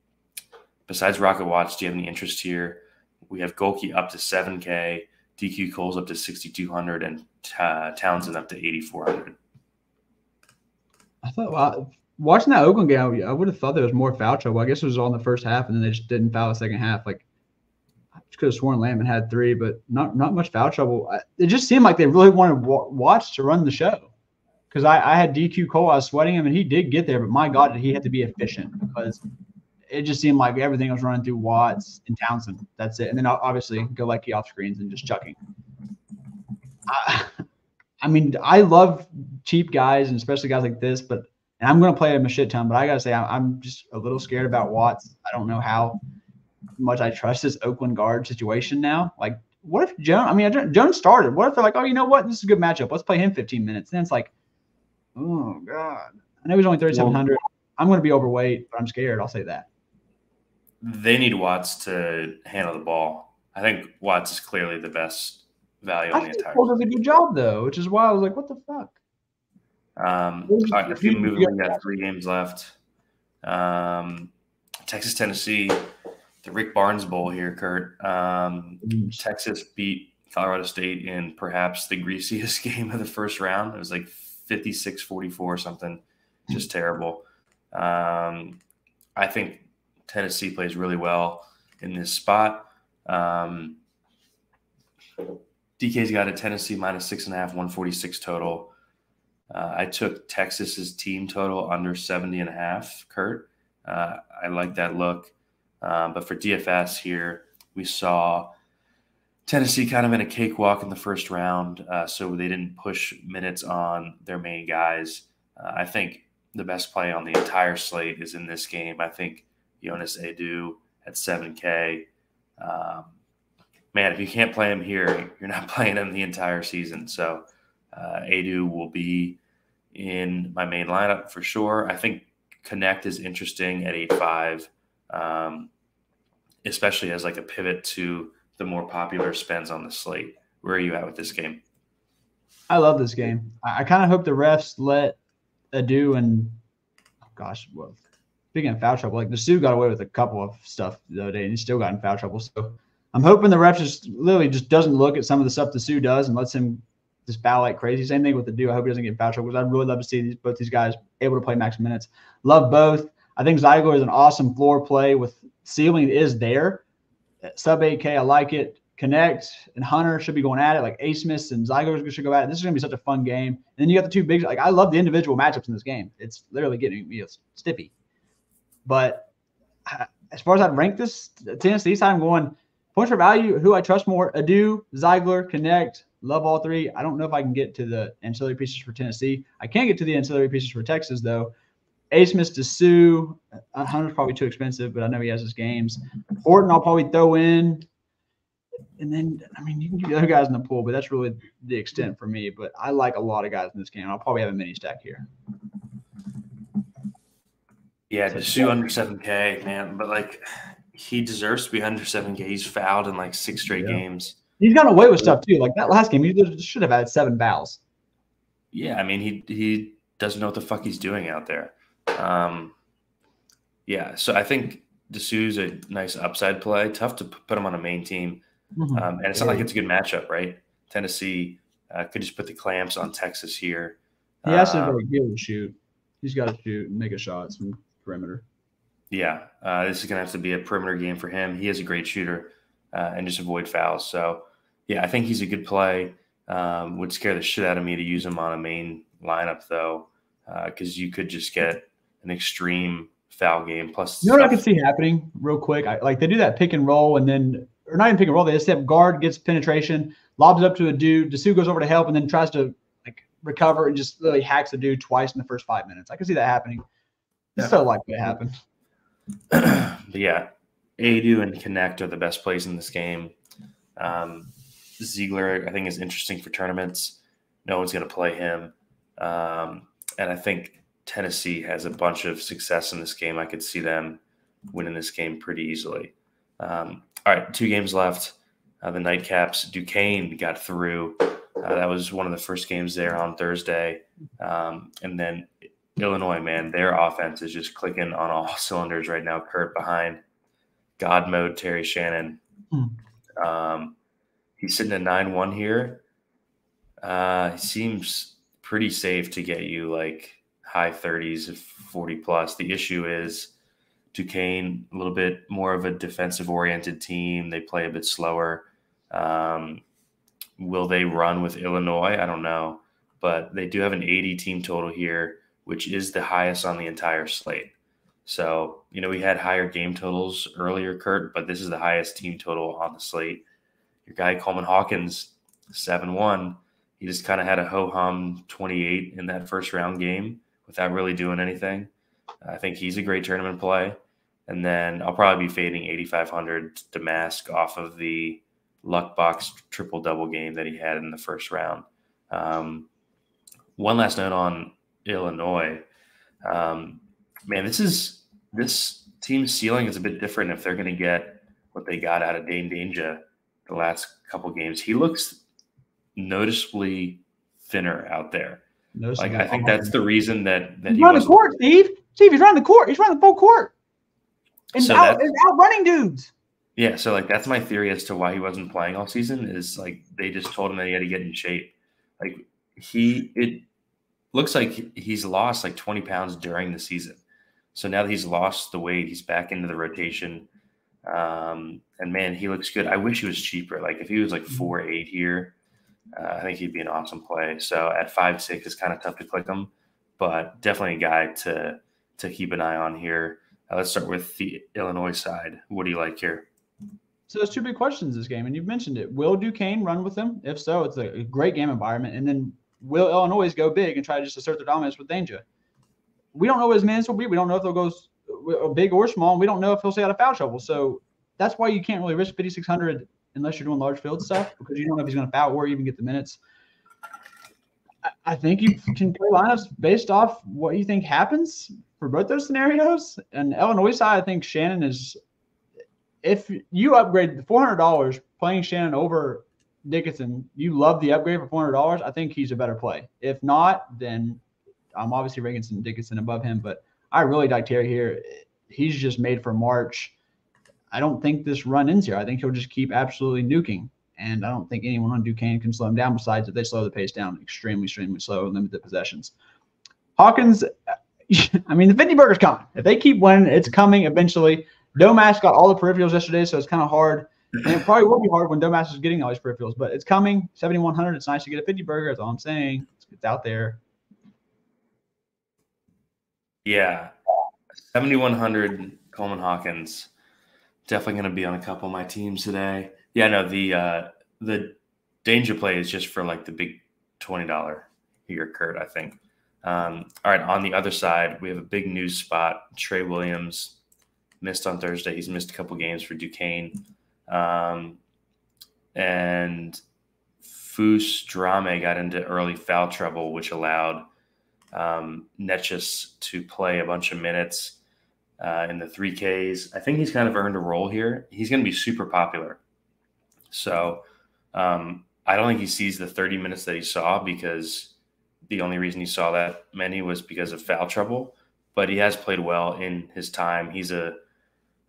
besides Rocket Watts, do you have any interest here? We have Gohlke up to 7K. DQ Cole's up to 6,200 and uh, Townsend up to 8,400. I thought well, watching that Oakland game, I would have thought there was more foul trouble. I guess it was all in the first half, and then they just didn't foul the second half. Like I could have sworn Lamb had three, but not not much foul trouble. It just seemed like they really wanted Watts to run the show. Because I, I had DQ Cole, I was sweating him, and he did get there, but my God, did he have to be efficient because it just seemed like everything was running through Watts and Townsend. That's it. And then obviously go like off screens and just chucking. I, I mean, I love cheap guys and especially guys like this, but and I'm going to play him a shit ton. But I got to say, I'm just a little scared about Watts. I don't know how much I trust this Oakland guard situation now. Like, what if Jones? I mean, Jones started. What if they're like, oh, you know what? This is a good matchup. Let's play him 15 minutes. Then it's like, oh god. I know he's only 3,700. Well, I'm going to be overweight, but I'm scared. I'll say that they need Watts to handle the ball. I think Watts is clearly the best value on I the entire. Cole does a good job though, which is why I was like, "What the fuck." Um, all right, a few moving. We got three games left. Um, Texas, Tennessee, the Rick Barnes Bowl here, Kurt. Um, Texas beat Colorado State in perhaps the greasiest game of the first round. It was like 56 44 or something, just terrible. Um, I think Tennessee plays really well in this spot. Um, DK's got a Tennessee minus six and a half, 146 total. Uh, I took Texas's team total under 70 and a half, Kurt. Uh, I like that look. Um, but for DFS here, we saw Tennessee kind of in a cakewalk in the first round. Uh, so they didn't push minutes on their main guys. Uh, I think the best play on the entire slate is in this game. I think Jonas Aidoo at 7K. Um, man, if you can't play him here, you're not playing him the entire season. So uh, Aidoo will be in my main lineup for sure. I think Knecht is interesting at 8.5, um, especially as like a pivot to the more popular spends on the slate. Where are you at with this game? I love this game. I, I kind of hope the refs let Aidoo and gosh, well, speaking of foul trouble, like Disu got away with a couple of stuff the other day, and he still got in foul trouble. So I'm hoping the ref just literally just doesn't look at some of the stuff Disu does and lets him just foul like crazy. Same thing with the dude. I hope he doesn't get foul trouble because I'd really love to see these, both these guys able to play max minutes. Love both. I think Zeigler is an awesome floor play with ceiling is there. Sub 8K, I like it. Knecht and Hunter should be going at it. Like Abmas and Zeigler should go at it. This is going to be such a fun game. And then you got the two big, like, I love the individual matchups in this game. It's literally getting me stiffy. But uh, as far as I'd rank this Tennessee side, I'm going points for value. Who I trust more: Aidoo, Zeigler, Knecht. Love all three. I don't know if I can get to the ancillary pieces for Tennessee. I can't get to the ancillary pieces for Texas though. Abmas Disu, uh, Hunter's probably too expensive, but I know he has his games. Horton, I'll probably throw in. And then, I mean, you can get the other guys in the pool, but that's really the extent for me. But I like a lot of guys in this game. I'll probably have a mini stack here. Yeah, Disu under 7K, man. But like, he deserves to be under 7K. He's fouled in like six straight yeah. games. He's gotten away with stuff too. Like that last game, he should have had seven fouls. Yeah, I mean, he he doesn't know what the fuck he's doing out there. Um, yeah, so I think Disu's a nice upside play. Tough to put him on a main team, mm-hmm. um, and it's not like it's a good matchup, right? Tennessee uh, could just put the clamps on Texas here. He has to um, be able to shoot. He's got to shoot and make a shot from perimeter. Yeah, uh, this is going to have to be a perimeter game for him. He is a great shooter uh, and just avoid fouls. So, yeah, I think he's a good play. Um, would scare the shit out of me to use him on a main lineup though, because uh, you could just get an extreme foul game. Plus, you know what I can see happening real quick? I, like they do that pick and roll, and then or not even pick and roll. They just have guard gets penetration, lobs it up to a dude. Disu goes over to help, and then tries to like recover and just literally hacks the dude twice in the first five minutes. I can see that happening. It's yeah. so likely to happen. but yeah, Aidoo and Knecht are the best plays in this game. Um, Zeigler, I think, is interesting for tournaments. No one's going to play him. Um, and I think Tennessee has a bunch of success in this game. I could see them winning this game pretty easily. Um, all right, two games left. Uh, the Nightcaps, Duquesne got through. Uh, that was one of the first games there on Thursday. Um, and then Illinois, man, their offense is just clicking on all cylinders right now. Kurt behind God mode, Terry Shannon. Hmm. Um, he's sitting at 9 1 here. Uh, he seems pretty safe to get you like high 30s, 40 plus. The issue is Duquesne, a little bit more of a defensive oriented team. They play a bit slower. Um, will they run with Illinois? I don't know. But they do have an 80 team total here, which is the highest on the entire slate. So, you know, we had higher game totals earlier, Kurt, but this is the highest team total on the slate. Your guy, Coleman Hawkins, 7 1 he just kind of had a ho hum 28 in that first round game without really doing anything. I think he's a great tournament play. And then I'll probably be fading 8,500 Domask off of the luck box triple double game that he had in the first round. Um, one last note on Illinois. Um, man, this is this team's ceiling is a bit different if they're going to get what they got out of Dain Dainja the last couple games. He looks noticeably thinner out there. like I think that's the reason that that he's he running the court, Steve. Steve, he's running the court. He's running the full court, and so out, and out running dudes. Yeah, so like that's my theory as to why he wasn't playing all season. Is like they just told him that he had to get in shape. Like he, it looks like he's lost like twenty pounds during the season. So now that he's lost the weight, he's back into the rotation. Um, and man, he looks good. I wish he was cheaper. Like if he was like mm-hmm. four eight here, uh, I think he'd be an awesome play. So at five six, it's kind of tough to click him, but definitely a guy to to keep an eye on here. Uh, let's start with the Illinois side. What do you like here? So there's two big questions this game, and you've mentioned it. Will Duquesne run with them? If so, it's a great game environment. And then will Illinois go big and try to just assert their dominance with Dainja? We don't know what his minutes will be. We don't know if they'll go uh, big or small. We don't know if he'll stay out of foul trouble. So that's why you can't really risk 5600 unless you're doing large field stuff because you don't know if he's going to foul or even get the minutes. I, think you can play lineups based off what you think happens for both those scenarios. And Illinois side, I think Shannon is. If you upgrade the four hundred dollars playing Shannon over Dickinson, you love the upgrade for four hundred dollars. I think he's a better play. If not, then I'm obviously ranking Dickinson above him. But I really like Terry here. He's just made for March I don't think this run ends here. I think he'll just keep absolutely nuking. and I don't think anyone on Duquesne can slow him down. Besides, if they slow the pace down extremely, extremely slow, and limit the possessions. Hawkins, I mean, the 50 burger's coming. If they keep winning, it's coming eventually. Domask got all the peripherals yesterday, so it's kind of hard. And it probably will be hard when Domask is getting all these peripherals, but it's coming. 7,100. It's nice to get a 50 burger. That's all I'm saying. It's out there. Yeah. 7,100 Coleman Hawkins. Definitely going to be on a couple of my teams today. Yeah, no, the uh, the Dainja play is just for like the big $20 here, Kurt, I think. Um, all right, on the other side, we have a big news spot. Trey Williams missed on Thursday. He's missed a couple games for Duquesne. Um, and Fus Drame got into early foul trouble, which allowed um, Necas to play a bunch of minutes uh, in the 3Ks. I think he's kind of earned a role here. He's going to be super popular. So um, I don't think he sees the 30 minutes that he saw because the only reason he saw that many was because of foul trouble. But he has played well in his time. He's a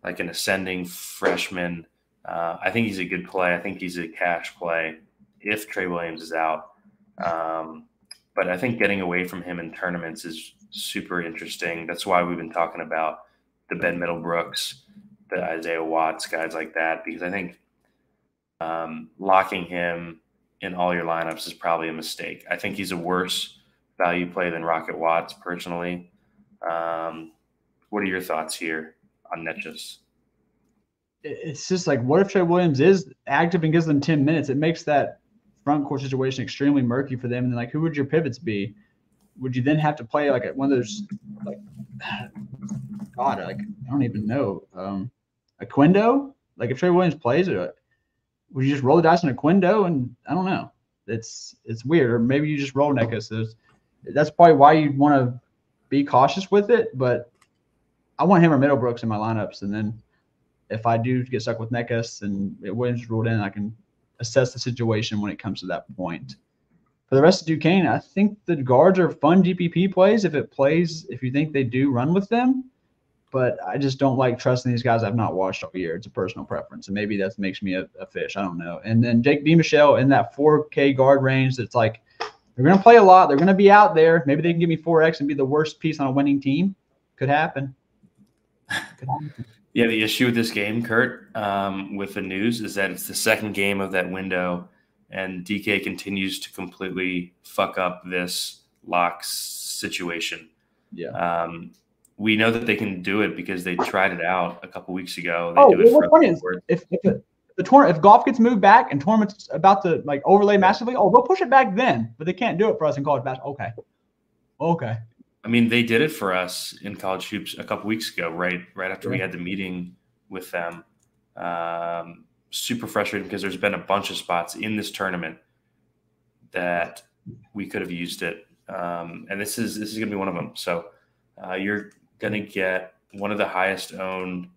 like an ascending freshman. Uh, I think he's a good play. I think he's a cash play if Trey Williams is out. Um, but I think getting away from him in tournaments is super interesting. That's why we've been talking about the Ben Middlebrooks, the Isaiah Watts, guys like that, because I think um, locking him in all your lineups is probably a mistake. I think he's a worse value play than Rocket Watts personally. Um, what are your thoughts here on Necas? It's just like, what if Trey Williams is active and gives them 10 minutes? It makes that front court situation extremely murky for them. And then, like, who would your pivots be? Would you then have to play like one of those, like, God, like, I don't even know. Um, a Quindo? Like, if Trey Williams plays, it would you just roll the dice on a Quindo? And I don't know. It's it's weird. Or maybe you just roll Necas. There's, that's probably why you want to be cautious with it. But I want him or Middlebrooks in my lineups. And then if I do get stuck with Necas and Williams ruled in, I can assess the situation when it comes to that point. For the rest of Duquesne, I think the guards are fun GPP plays if it plays, if you think they do run with them but I just don't like trusting these guys I've not watched all year. It's a personal preference, and maybe that makes me a, a fish. I don't know. And then Jake DiMichele in that 4K guard range. That's like they're going to play a lot. They're going to be out there. Maybe they can give me 4X and be the worst piece on a winning team. Could happen. Could happen. Yeah, the issue with this game, Kurt, um, with the news is that it's the second game of that window, and DK continues to completely fuck up this locks situation. Yeah. Um, we know that they can do it because they tried it out a couple weeks ago. They oh, do it well, funny is if if it, the tournament if golf gets moved back and tournaments about to like overlay massively, oh, they'll push it back then, but they can't do it for us in college basketball. Okay, okay. I mean, they did it for us in college hoops a couple weeks ago, right? Right after yeah. we had the meeting with them. Um, super frustrating because there's been a bunch of spots in this tournament that we could have used it, um, and this is this is going to be one of them. So uh, you're going to get one of the highest owned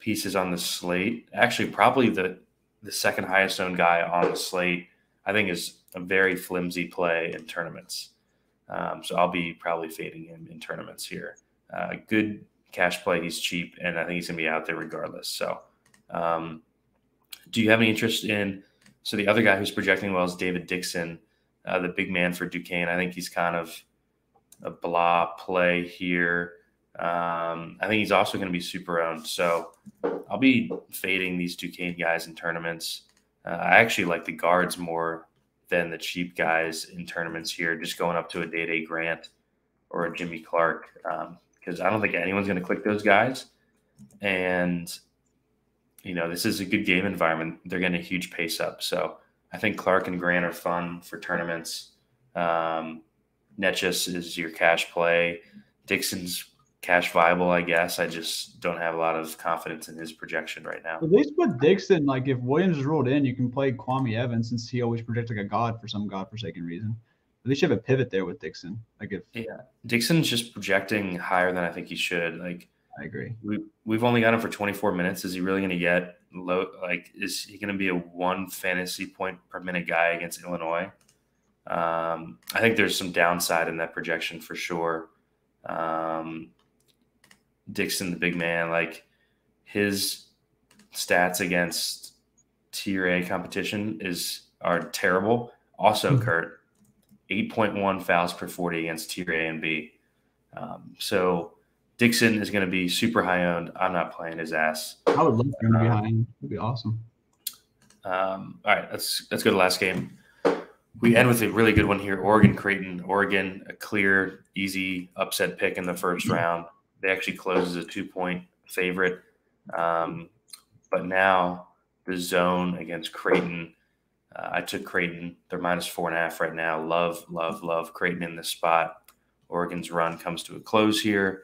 pieces on the slate. Actually, probably the the second highest owned guy on the slate. I think is a very flimsy play in tournaments. Um, so I'll be probably fading him in tournaments here. Uh, good cash play. He's cheap, and I think he's going to be out there regardless. So, um, do you have any interest in? So the other guy who's projecting well is David Dixon, uh, the big man for Duquesne. I think he's kind of a blah play here. Um, I think he's also going to be super owned. So I'll be fading these Duquesne guys in tournaments. Uh, I actually like the guards more than the cheap guys in tournaments here, just going up to a Dae Dae Grant or a Jimmy Clark, because um, I don't think anyone's going to click those guys. And, you know, this is a good game environment. They're getting a huge pace up. So I think Clark and Grant are fun for tournaments. Um, Necas is your cash play. Dixon's cash viable, I guess. I just don't have a lot of confidence in his projection right now. At least with Dixon, like if Williams is ruled in, you can play Kwame Evans since he always projects like a god for some godforsaken reason. At least you have a pivot there with Dixon. Like if yeah, Dixon's just projecting higher than I think he should. Like I agree. We we've only got him for 24 minutes. Is he really going to get low? Like is he going to be a one fantasy point per minute guy against Illinois? Um, I think there's some downside in that projection for sure. Um, Dixon, the big man, like his stats against tier A competition is are terrible. Also, mm-hmm. Kurt, 8.1 fouls per 40 against tier A and B. Um, so Dixon is going to be super high owned. I'm not playing his ass. I would love to be high owned. It'd be awesome. Um, all right, let's let's go to the last game. We end with a really good one here. Oregon Creighton. Oregon, a clear, easy upset pick in the first mm-hmm. round. They actually close as a two point favorite. Um, but now the zone against Creighton. Uh, I took Creighton. They're minus four and a half right now. Love, love, love Creighton in this spot. Oregon's run comes to a close here.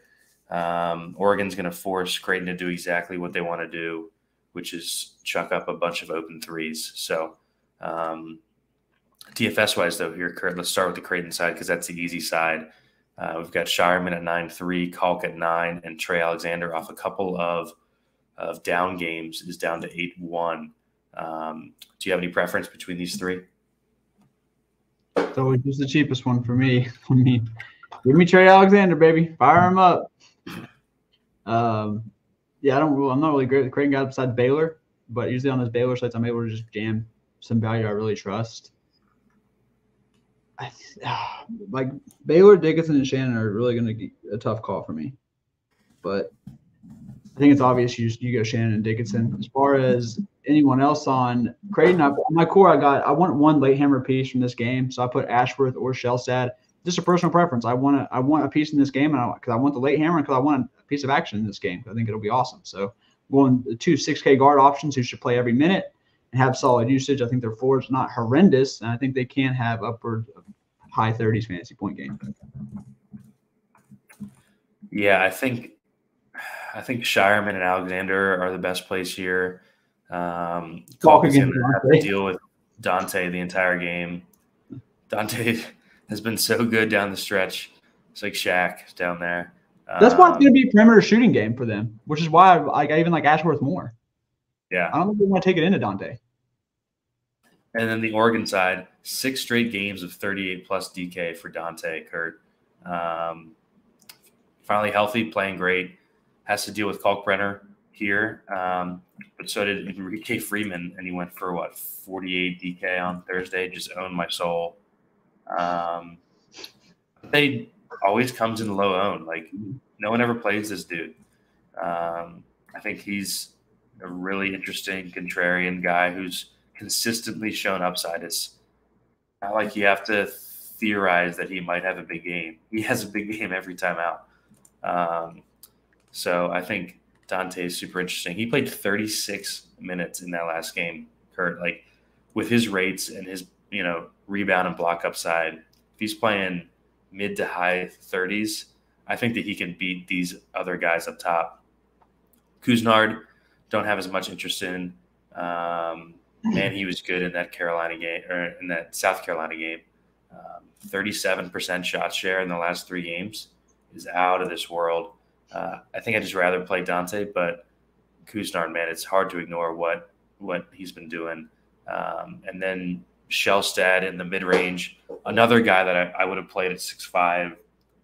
Um, Oregon's going to force Creighton to do exactly what they want to do, which is chuck up a bunch of open threes. So, um, DFS wise, though, here, Kurt, let's start with the Creighton side because that's the easy side. Uh, we've got Scheierman at 9 3, Kalk at 9, and Trey Alexander off a couple of, of down games is down to 8 1. Um, do you have any preference between these three? It's always just the cheapest one for me. I mean, give me Trey Alexander, baby. Fire him up. Um, yeah, I don't. I'm not really great with Creighton guys besides Baylor, but usually on those Baylor sites, I'm able to just jam some value I really trust. I, like Baylor, Dickinson, and Shannon are really going to be a tough call for me, but I think it's obvious you you go Shannon and Dickinson. As far as anyone else on Creighton, I, my core, I got I want one late hammer piece from this game, so I put Ashworth or Shelstad just a personal preference. I want I want a piece in this game, and because I, I, want the late hammer, because I want a piece of action in this game. I think it'll be awesome. So going two six K guard options who should play every minute and have solid usage. I think their forwards not horrendous, and I think they can have upward high thirties fantasy point game. Yeah, I think I think Scheierman and Alexander are the best plays here. Um, going to have to deal with Dante the entire game. Dante has been so good down the stretch. It's like Shaq down there. That's why it's going to be a perimeter shooting game for them, which is why I, I even like Ashworth more. Yeah. I don't think they want to take it into Dante. And then the Oregon side, six straight games of 38 plus DK for Dante Kurt. Um, finally healthy, playing great. Has to deal with Kalkbrenner here, um, but so did Enrique Freeman, and he went for what 48 DK on Thursday. Just owned my soul. Um, they always comes in low own. Like no one ever plays this dude. Um, I think he's a really interesting contrarian guy who's consistently shown upside. It's not like you have to theorize that he might have a big game. He has a big game every time out. Um, so I think Dante is super interesting. He played 36 minutes in that last game, Kurt. Like with his rates and his you know, rebound and block upside, if he's playing mid to high 30s, I think that he can beat these other guys up top. Couisnard, don't have as much interest in. Um, man, he was good in that Carolina game or in that South Carolina game. Um, 37% shot share in the last three games is out of this world. Uh, I think I just rather play Dante, but Couisnard, man, it's hard to ignore what what he's been doing. Um, and then Shelstad in the mid range. Another guy that I, I would have played at six five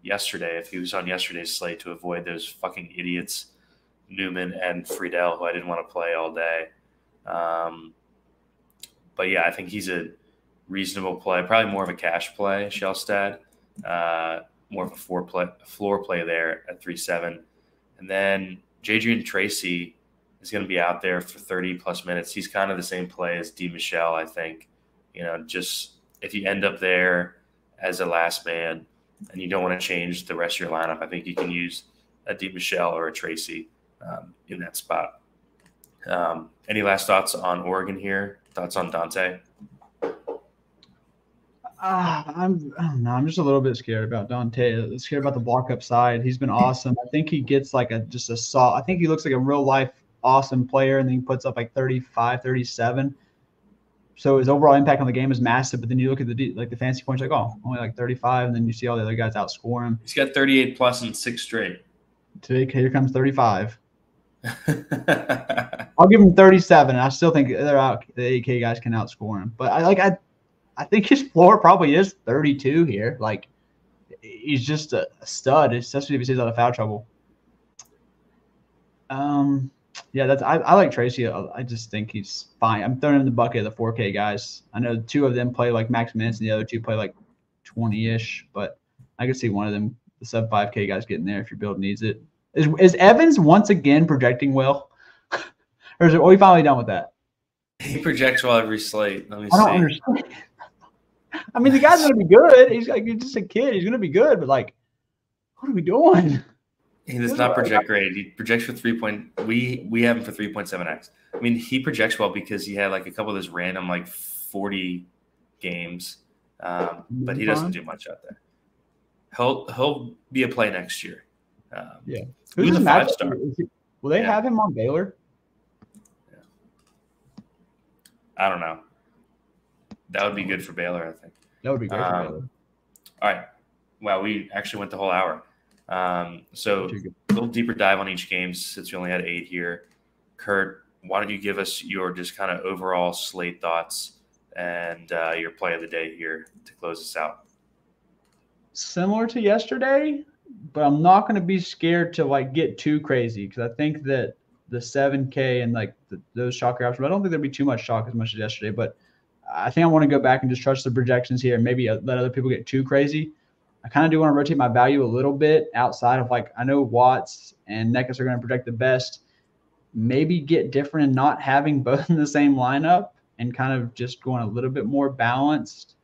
yesterday if he was on yesterday's slate to avoid those fucking idiots, Newman and Friedel, who I didn't want to play all day. Um, but yeah, I think he's a reasonable play, probably more of a cash play, Shelstad. Uh, more of a floor play, floor play there at three seven, and then Jadrian Tracy is going to be out there for 30 plus minutes. He's kind of the same play as DiMichele, I think you know, just if you end up there as a last man and you don't want to change the rest of your lineup, I think you can use a DiMichele or a Tracy um, in that spot. Um, any last thoughts on Oregon here? Thoughts on Dante? Uh, I'm I don't. I'm just a little bit scared about Dante. Scared about the block up side. He's been awesome. I think he gets like a just a saw. I think he looks like a real life awesome player, and then he puts up like 35, 37 so his overall impact on the game is massive. But then you look at the like the fancy points, like oh, only like 35, and then you see all the other guys outscore him. He's got 38 plus in six straight. Today, here comes 35. I'll give him 37. I still think they're out. The AK guys can outscore him, but I like I, I think his floor probably is 32 here. Like he's just a, stud, especially if he stays out of foul trouble. Um, yeah, that's I, I like Tracy. I just think he's fine. I'm throwing him in the bucket of the 4K guys. I know two of them play like max minutes, and the other two play like 20 ish. But I could see one of them, the sub 5K guys, getting there if your build needs it. Is is Evans once again projecting well, or is it? Are we finally done with that? He projects well every slate. Let me I don't see. understand. I mean, the guy's gonna be good. He's like he's just a kid. He's gonna be good, but like, what are we doing? He does not project great. He projects for three point. We we have him for three point seven x. I mean, he projects well because he had like a couple of those random like forty games, um, but he doesn't do much out there. He'll he'll be a play next year. Um, Yeah. Who's his a five star? He- Will they Yeah. have him on Baylor? Yeah. I don't know. That would be good for Baylor, I think. That would be great. for Um, Baylor. All right. Wow, we actually went the whole hour. Um, so a little deeper dive on each game since we only had eight here. Kurt, why don't you give us your just kind of overall slate thoughts and uh, your play of the day here to close us out? Similar to yesterday, but I'm not going to be scared to like get too crazy because I think that the 7K and like the, those shocker options, I don't think there'll be too much shock as much as yesterday. But I think I want to go back and just trust the projections here and maybe uh, let other people get too crazy. I kind of do want to rotate my value a little bit outside of like I know Watts and Necas are going to project the best. Maybe get different and not having both in the same lineup and kind of just going a little bit more balanced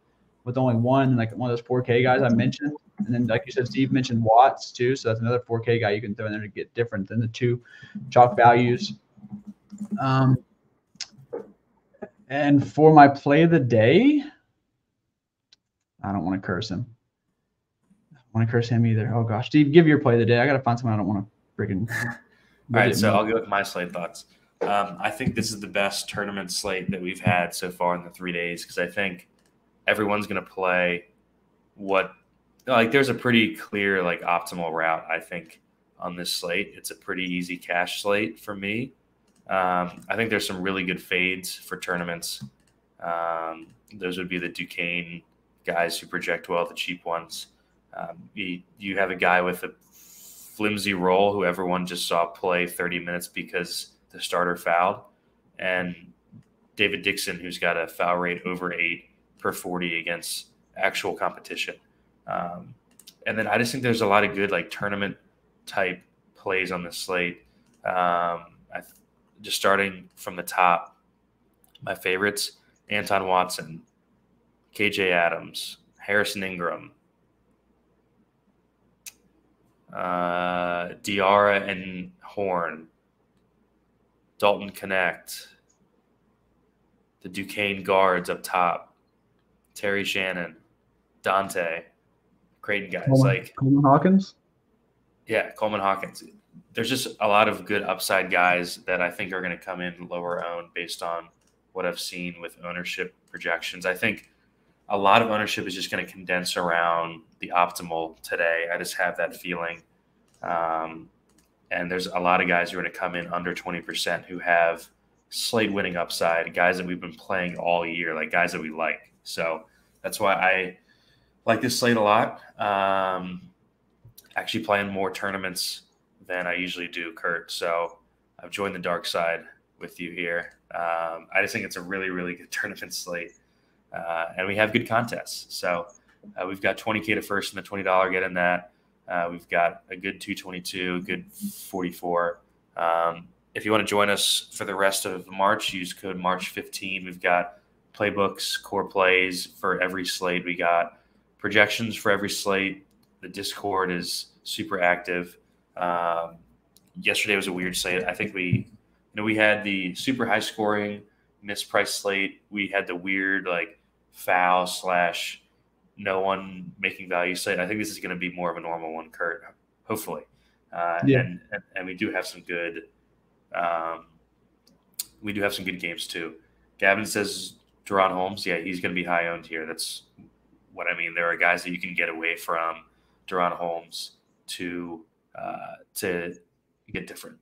with only one, like one of those 4K guys I mentioned. And then, like you said, Steve mentioned Watts too. So that's another 4K guy you can throw in there to get different than the two chalk values. Um, and for my play of the day, I don't want to curse him. I don't want to curse him either. Oh gosh, Steve, give your play of the day. I got to find someone I don't want to freaking. All right, so I'll go with my slate thoughts. Um, I think this is the best tournament slate that we've had so far in the three days because I think everyone's going to play what like there's a pretty clear like optimal route I think on this slate. It's a pretty easy cash slate for me. Um, I think there's some really good fades for tournaments. Um, those would be the Duquesne guys who project well, the cheap ones. Um, you, you have a guy with a flimsy role who everyone just saw play 30 minutes because the starter fouled, and David Dixon, who's got a foul rate over eight per 40 against actual competition. Um, and then I just think there's a lot of good like tournament type plays on the slate. Um, I just starting from the top, my favorites: Anton Watson, KJ Adams, Harrison Ingram, uh, and Horne, Dalton Knecht, the Duquesne guards up top, Terry Shannon, Dante, Creighton guys Coleman, like Coleman Hawkins. yeah, Coleman Hawkins. There's just a lot of good upside guys that I think are going to come in lower owned based on what I've seen with ownership projections. I think a lot of ownership is just going to condense around the optimal today. I just have that feeling. Um, and there's a lot of guys who are going to come in under 20% who have slate winning upside, guys that we've been playing all year, like guys that we like. So that's why I like this slate a lot. Um, actually playing more tournaments than I usually do, Kurt. So I've joined the dark side with you here. Um, I just think it's a really, really good tournament slate. Uh, and we have good contests. So uh, we've got 20K to first and the $20 get in that. Uh, we've got a good 222, good 44. Um, if you want to join us for the rest of March, use code March15. We've got playbooks, core plays for every slate. We got projections for every slate. The Discord is super active. Um, yesterday was a weird slate. I think we, you know, we had the super high scoring mispriced slate. We had the weird like foul slash no one making value slate. I think this is going to be more of a normal one, Kurt. Hopefully, uh, Yeah. and, and and we do have some good. Um, we do have some good games too. Gavin says DaRon Holmes. Yeah, he's going to be high owned here. That's what I mean. There are guys that you can get away from DaRon Holmes to uh, to get different.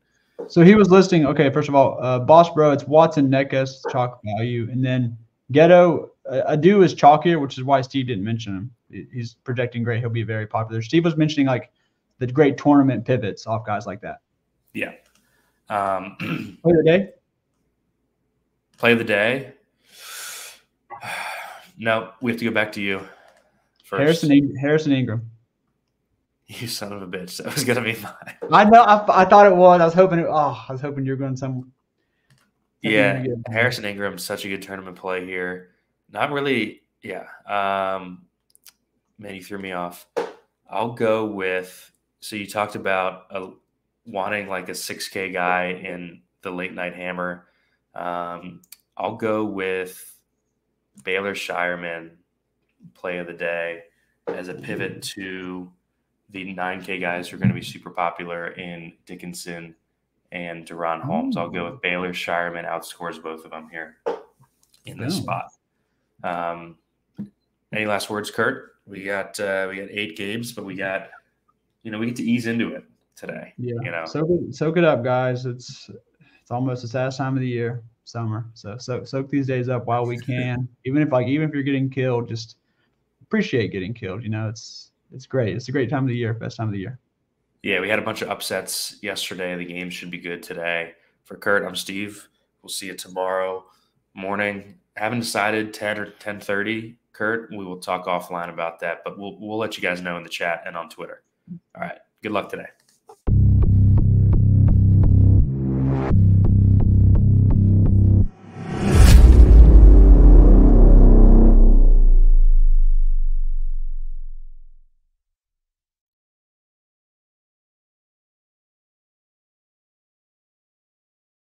So he was listing. Okay, first of all, uh, Boss Bro, it's Watson Necas chalk value, and then Ghetto uh, Aidoo is chalkier, which is why Steve didn't mention him. He's projecting great. He'll be very popular. Steve was mentioning like the great tournament pivots off guys like that. Yeah. Um, Play the day. Play the day. No, we have to go back to you. First. Harrison Harrison Ingram. You son of a bitch! That was gonna be mine. I know. I, I thought it was. I was hoping. It, oh, I was hoping you were going somewhere. Yeah, Harrison Ingram, such a good tournament play here. Not really. Yeah. Um, man, you threw me off. I'll go with. So you talked about a, wanting like a 6K guy in the late night hammer. Um, I'll go with Baylor Scheierman play of the day as a pivot to the 9K guys who are going to be super popular in Dickinson and DaRon Holmes. I'll go with Baylor Scheierman outscores both of them here in this spot. Um, any last words, Kurt? We got uh, we got eight games, but we got you know we get to ease into it today. Yeah, you know, soak it, soak it up, guys. It's it's almost the saddest time of the year, summer. So soak soak these days up while we can. even if like even if you're getting killed, just appreciate getting killed. You know, it's it's great. It's a great time of the year, best time of the year. Yeah, we had a bunch of upsets yesterday. The game should be good today. For Kurt, I'm Steve. We'll see you tomorrow morning. Haven't decided 10 or 10:30, Kurt. We will talk offline about that, but we'll we'll let you guys know in the chat and on Twitter. All right. Good luck today.